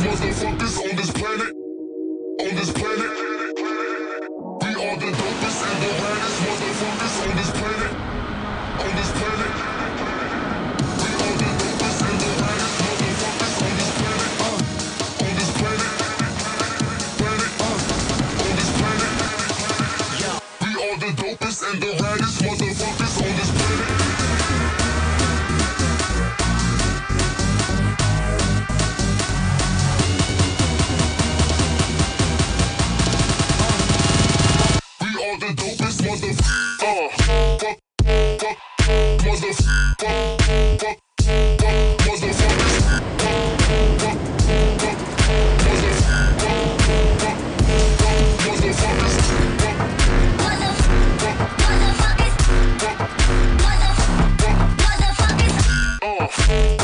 motherfuckers on this planet. On this planet. We are the dopest and the raddest motherfuckers on this planet. On this planet. And the raddest and the raddest motherfuckers on this planet. We are the dopest mother. Uh, fuck, fuck, mother. Fuck, fuck, fuck, motherfuckers.